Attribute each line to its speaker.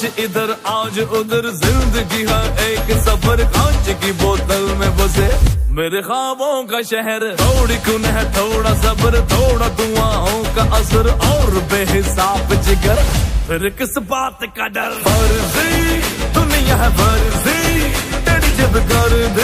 Speaker 1: सोच इधर आज उधर ज़िंदगी है एक सफ़र कांच की बोतल में बसे। मेरे ख्वाबों का शहर थोड़ी कुन है, थोड़ा सब्र, थोड़ा दुआओं का असर और बेहिसाब जिगर। फिर किस बात का डर? फर्जी, दुनिया है फर्जी, तेरी जब कर दे।